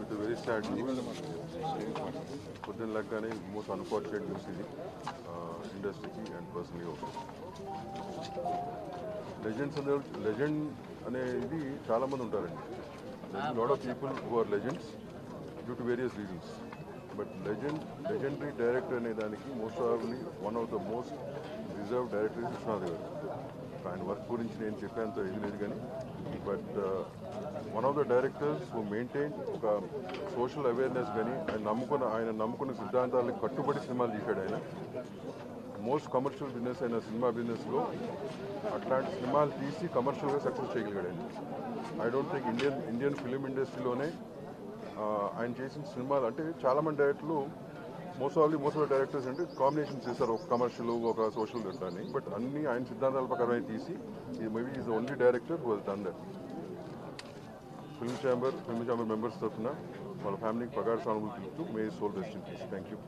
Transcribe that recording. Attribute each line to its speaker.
Speaker 1: With very sad పొద్దున్న లెక్కనే most unfortunate news ఇది ఇండస్ట్రీకి అండ్ పర్సనలీ ఓకే లెజెండ్స్ అనే లెజెండ్ అనే ఇది చాలా ఉంటారండి. Lot of people who are legends due to various reasons but legend legendary director అనే దానికి most awfully one of the most reserved director Viswanath garu. ఆయన వర్క్ గురించి నేను చెప్పేంత ఇది లేదు కానీ. But one of the directors who maintain ఒక సోషల్ అవేర్నెస్ కానీ ఆయన నమ్ముకున్న ఆయన నమ్ముకున్న సిద్ధాంతాలకు కట్టుబడి సినిమాలు తీశాడు ఆయన. మోస్ట్ కమర్షియల్ బిజినెస్ అయిన సినిమా బిజినెస్లో అట్లాంటి సినిమాలు తీసి కమర్షియల్గా సక్సెస్ చేయగలిగాడు ఆయన. I don't think Indian Indian film ఇండస్ట్రీలోనే ఆయన చేసిన సినిమాలు అంటే చాలామంది డైరెక్టర్లు most of the most of directors అంటే కాంబినేషన్ చేస్తారు ఒక కమర్షియల్ ఒక సోషల్ అని బట్ అన్ని ఆయన సిద్ధాంతాల ప్రకారమే తీసి ఈ movie is only director who has done that film chamber film chamber members తరఫున వాళ్ళ ఫ్యామిలీకి ప్రగాఢ సానుభూతి ఇస్తూ may soul rest thank you